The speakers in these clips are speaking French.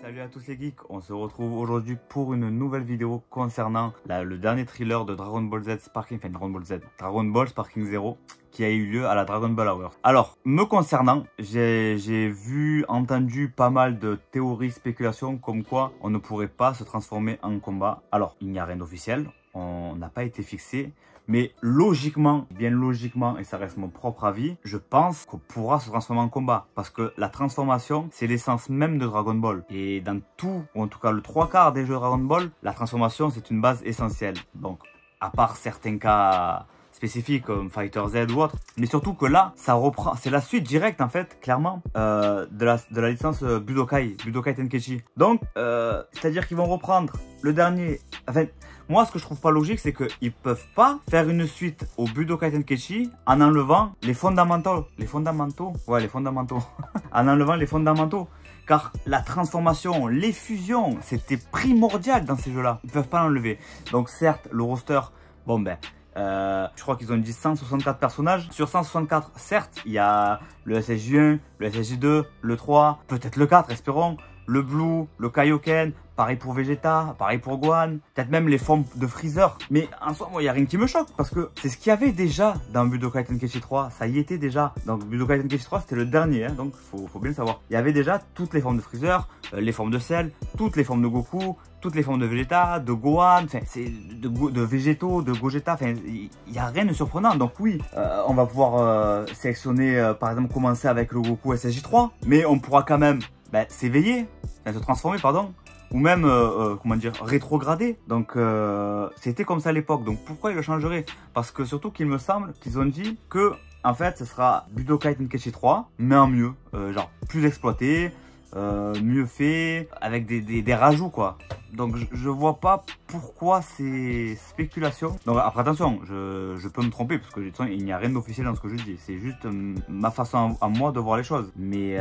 Salut à tous les geeks, on se retrouve aujourd'hui pour une nouvelle vidéo concernant le dernier thriller de Dragon Ball Z Sparking, enfin Dragon Ball Z, Dragon Ball Sparking Zero qui a eu lieu à la Dragon Ball Hour. Alors, me concernant, j'ai vu, entendu pas mal de théories, spéculations comme quoi on ne pourrait pas se transformer en combat. Alors, il n'y a rien d'officiel, on n'a pas été fixé, mais logiquement, bien logiquement, et ça reste mon propre avis, je pense qu'on pourra se transformer en combat. Parce que la transformation, c'est l'essence même de Dragon Ball. Et dans tout, ou en tout cas le trois quarts des jeux Dragon Ball, la transformation, c'est une base essentielle. Donc, à part certains cas spécifiques comme Fighter Z ou autre. Mais surtout que là, ça reprend, c'est la suite directe en fait, clairement, euh, de, la, de la licence Budokai, Budokai Tenkechi. Donc, euh, c'est-à-dire qu'ils vont reprendre le dernier, enfin, moi, ce que je trouve pas logique, c'est qu'ils peuvent pas faire une suite au Budokai Tenkaichi en enlevant les fondamentaux. Les fondamentaux Ouais, les fondamentaux. en enlevant les fondamentaux. Car la transformation, les fusions, c'était primordial dans ces jeux-là. Ils peuvent pas l'enlever. Donc certes, le roster, bon ben, euh, je crois qu'ils ont dit 164 personnages. Sur 164, certes, il y a le SSJ1, le SSJ2, le 3, peut-être le 4, espérons, le Blue, le Kaioken, Pareil pour Vegeta, pareil pour Gohan, peut-être même les formes de Freezer. Mais en soi, moi, il n'y a rien qui me choque parce que c'est ce qu'il y avait déjà dans Budokai Tenkaichi 3. Ça y était déjà. Donc Budokai Tenkaichi 3, c'était le dernier, hein, donc faut, faut bien le savoir. Il y avait déjà toutes les formes de Freezer, euh, les formes de Cell, toutes les formes de Goku, toutes les formes de Vegeta, de Gohan, enfin, c'est de, de de Gogeta, enfin, il n'y a rien de surprenant. Donc oui, euh, on va pouvoir euh, sélectionner, par exemple, commencer avec le Goku SSJ3, mais on pourra quand même ben, s'éveiller, se transformer, pardon, ou même, euh, euh, comment dire, rétrogradé. Donc, euh, c'était comme ça à l'époque. Donc, pourquoi ils le changeraient Parce que surtout qu'il me semble qu'ils ont dit que, en fait, ce sera Budokai Tenkaichi 3, mais en mieux. genre, plus exploité, mieux fait, avec des, des, rajouts, quoi. Donc, je, vois pas pourquoi ces spéculations. Donc, après, attention, je, je peux me tromper, parce que de toute façon, il n'y a rien d'officiel dans ce que je dis. C'est juste ma façon à, moi de voir les choses. Mais,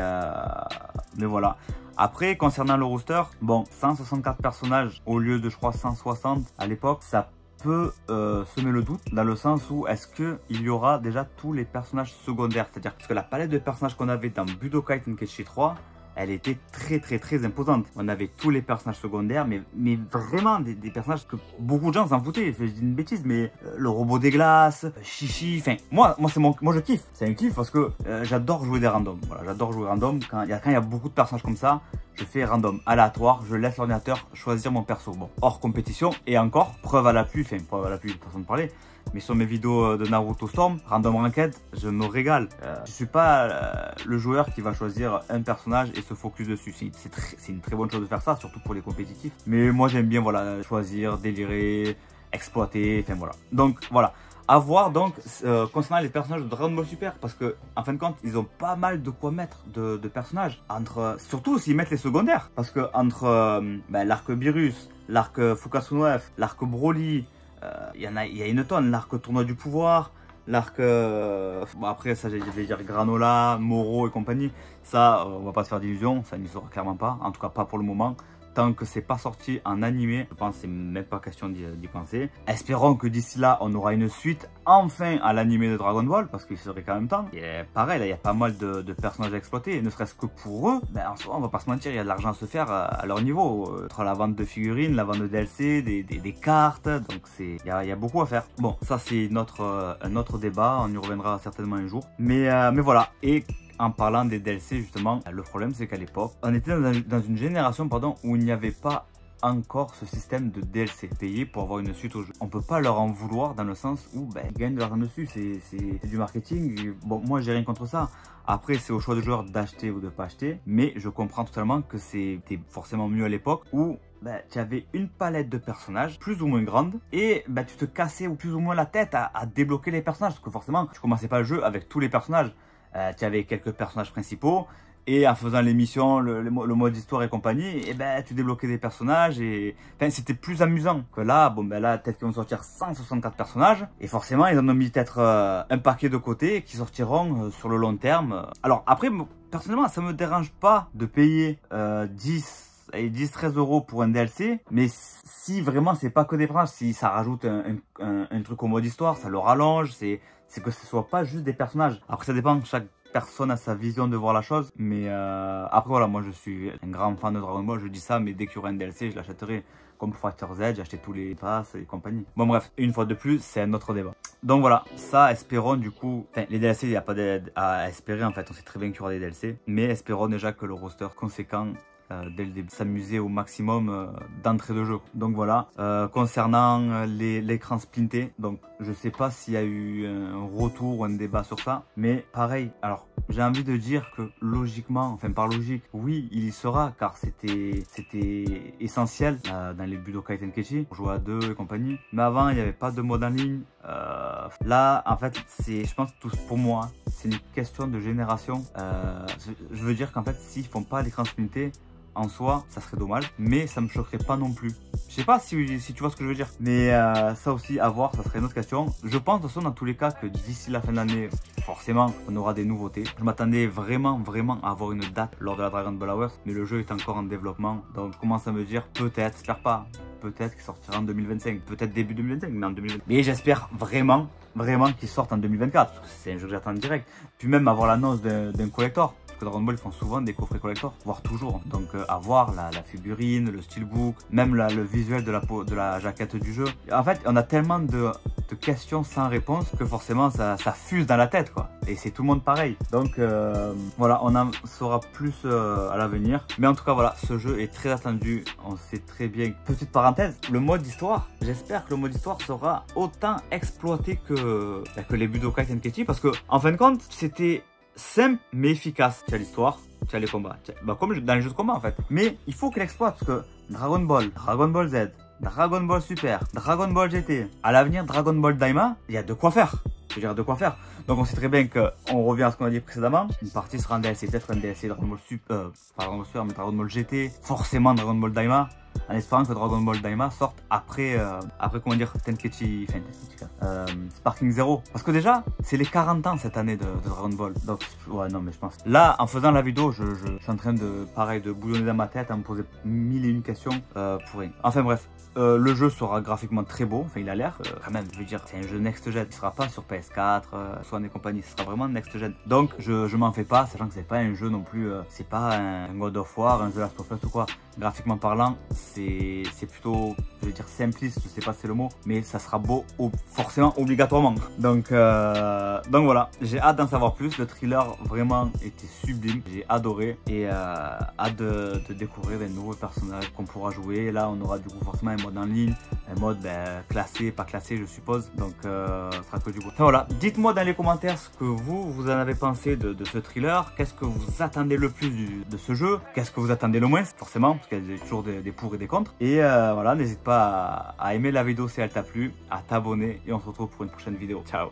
mais voilà. Après, concernant le roster, bon, 164 personnages au lieu de, je crois, 160 à l'époque, ça peut euh, semer le doute dans le sens où est-ce qu'il y aura déjà tous les personnages secondaires? C'est-à-dire que la palette de personnages qu'on avait dans Budokai Tenkaichi 3, elle était très très très imposante. On avait tous les personnages secondaires, mais, mais vraiment des, personnages que beaucoup de gens s'en foutaient. Je dis une bêtise, mais euh, le robot des glaces, euh, Chichi, enfin, moi, moi, mon, moi je kiffe. C'est un kiff parce que euh, j'adore jouer des randoms. Voilà, j'adore jouer random. Quand il y, a, y a beaucoup de personnages comme ça, je fais random, aléatoire, je laisse l'ordinateur choisir mon perso. Bon, hors compétition, et encore, preuve à l'appui, enfin, preuve à l'appui, façon de parler, mais sur mes vidéos euh, de Naruto Storm, Random Ranked, je me régale. Euh, je suis pas euh, le joueur qui va choisir un personnage et se focus dessus. C'est une très bonne chose de faire ça, surtout pour les compétitifs. Mais moi j'aime bien voilà choisir, délirer, exploiter, enfin voilà. Donc voilà. À voir donc concernant les personnages de Dragon Ball Super parce que en fin de compte ils ont pas mal de quoi mettre de, personnages entre surtout s'ils mettent les secondaires parce que entre ben, l'arc Virus, l'arc Fukasu F, l'arc Broly, il euh, y en a, une tonne. L'arc tournoi du pouvoir, l'arc. Euh, bon après, ça, j'allais dire Granola, Moro et compagnie. Ça, euh, on va pas se faire d'illusions. Ça n'y sera clairement pas. En tout cas, pas pour le moment tant que c'est pas sorti en animé, je pense que c'est même pas question d'y penser. Espérons que d'ici là, on aura une suite enfin à l'animé de Dragon Ball, parce qu'il serait quand même temps. Et pareil, il y a pas mal de, personnages à exploiter, ne serait-ce que pour eux, ben, en soi, on va pas se mentir, il y a de l'argent à se faire à, leur niveau. Euh, entre la vente de figurines, la vente de DLC, des, cartes, donc c'est il y a, beaucoup à faire. Bon, ça c'est notre, euh, un autre débat, on y reviendra certainement un jour. Mais, euh, mais voilà, et en parlant des DLC justement, le problème c'est qu'à l'époque, on était dans, une génération pardon, où il n'y avait pas encore ce système de DLC payé pour avoir une suite au jeu. On peut pas leur en vouloir dans le sens où ben, ils gagnent de l'argent dessus, c'est du marketing. Bon, moi j'ai rien contre ça. Après, c'est au choix du joueur d'acheter ou de pas acheter, mais je comprends totalement que c'était forcément mieux à l'époque où ben, tu avais une palette de personnages plus ou moins grande et ben, tu te cassais ou plus ou moins la tête à, à débloquer les personnages parce que forcément tu commençais pas le jeu avec tous les personnages euh, tu avais quelques personnages principaux. Et en faisant l'émission, le, le, mode histoire et compagnie, et eh ben tu débloquais des personnages et c'était plus amusant que là. Bon ben là peut-être qu'ils vont sortir 164 personnages et forcément ils en ont mis peut-être euh, un paquet de côté qui sortiront euh, sur le long terme. Alors après personnellement ça me dérange pas de payer 10 et 10-13 euros pour un DLC, mais si vraiment c'est pas que des personnages, si ça rajoute un, truc au mode histoire, ça le rallonge, c'est que ce soit pas juste des personnages. Après ça dépend, chaque personne a sa vision de voir la chose. Mais euh, après, voilà, moi je suis un grand fan de Dragon Ball. Je dis ça, mais dès qu'il y aura un DLC, je l'achèterai. Comme pour Factor Z, j'ai tous les passes et compagnie. Bon, bref, une fois de plus, c'est un autre débat. Donc voilà, ça, espérons du coup. Enfin, les DLC, il n'y a pas à espérer en fait. On sait très bien qu'il y aura des DLC. Mais espérons déjà que le roster conséquent dès le début, s'amuser au maximum euh, d'entrée de jeu. Donc voilà, euh, concernant l'écran splinté, donc je sais pas s'il y a eu un retour ou un débat sur ça, mais pareil, alors j'ai envie de dire que logiquement, enfin par logique, oui, il y sera car c'était essentiel dans les Budokai Tenkaichi pour jouer à deux et compagnie. Mais avant, il n'y avait pas de mode en ligne. là, en fait, c'est, je pense que pour moi, c'est une question de génération. je veux dire qu'en fait, s'ils font pas l'écran splinté, en soi, ça serait dommage, mais ça me choquerait pas non plus. Je sais pas si, tu vois ce que je veux dire, mais euh, ça aussi à voir, ça serait une autre question. Je pense de toute façon dans tous les cas que d'ici la fin de l'année, forcément, on aura des nouveautés. Je m'attendais vraiment, vraiment à avoir une date lors de la Dragon Ball Hours, mais le jeu est encore en développement, donc commence à me dire peut-être, j'espère pas, peut-être qu'il sortira en 2025, peut-être début 2025, mais en 2025. Mais j'espère vraiment, vraiment qu'il sorte en 2024, parce que c'est un jeu que j'attends direct. Puis même avoir l'annonce d'un collector que Dragon Ball font souvent des coffrets collector, voire toujours. Donc avoir euh, la, figurine, le steelbook, même le visuel de la, de la jaquette du jeu. En fait, on a tellement de, questions sans réponse que forcément ça, fuse dans la tête quoi. Et c'est tout le monde pareil. Donc euh, voilà, on en saura plus euh, à l'avenir. Mais en tout cas voilà, ce jeu est très attendu. On sait très bien. Petite parenthèse, le mode histoire. J'espère que le mode histoire sera autant exploité que, que les Budokai Tenkaichi parce que en fin de compte, c'était simple mais efficace. Tu l'histoire, tu les combats. Bah, comme dans les jeux de combat en fait. Mais il faut qu'il exploite parce que Dragon Ball, Dragon Ball Z, Dragon Ball Super, Dragon Ball GT, à l'avenir Dragon Ball Daima, il y a de quoi faire. Je veux de quoi faire. Donc on sait très bien qu'on revient à ce qu'on a dit précédemment. Une partie sera en DLC, peut-être un DLC Dragon Ball Super, euh, pas Dragon Ball Super, mais Dragon Ball GT, forcément Dragon Ball Daima en espérant que Dragon Ball Daima sorte après, euh, après comment dire, Tenkaichi, enfin Tenkaichi, euh, Sparking Zero. Parce que déjà, c'est les 40 ans cette année de, Dragon Ball. Donc, ouais, non, mais je pense. Là, en faisant la vidéo, je, suis en train de, pareil, de bouillonner dans ma tête, à me poser mille et une questions euh, pour rien. Enfin bref, euh, le jeu sera graphiquement très beau, enfin il a l'air quand même, je veux dire, c'est un jeu next gen, il sera pas sur PS4, euh, soit et compagnie, ce sera vraiment next gen. Donc je, je m'en fais pas, sachant que c'est pas un jeu non plus, c'est pas un God of War, un The Last of Us ou quoi. Graphiquement parlant, c'est plutôt, je veux dire simpliste, je sais pas si c'est le mot, mais ça sera beau forcément obligatoirement. Donc, donc voilà, j'ai hâte d'en savoir plus, le thriller vraiment était sublime, j'ai adoré et hâte de, découvrir des nouveaux personnages qu'on pourra jouer. Là on aura du coup forcément un en ligne, un mode ben, classé, pas classé je suppose, donc euh, ce sera que du coup. voilà, dites-moi dans les commentaires ce que vous, vous en avez pensé de, ce thriller, qu'est-ce que vous attendez le plus de ce jeu, qu'est-ce que vous attendez le moins, forcément, parce qu'il y a toujours des, pour et des contre. Et euh, voilà, n'hésite à aimer la vidéo si elle t'a plu, à t'abonner et on se retrouve pour une prochaine vidéo. Ciao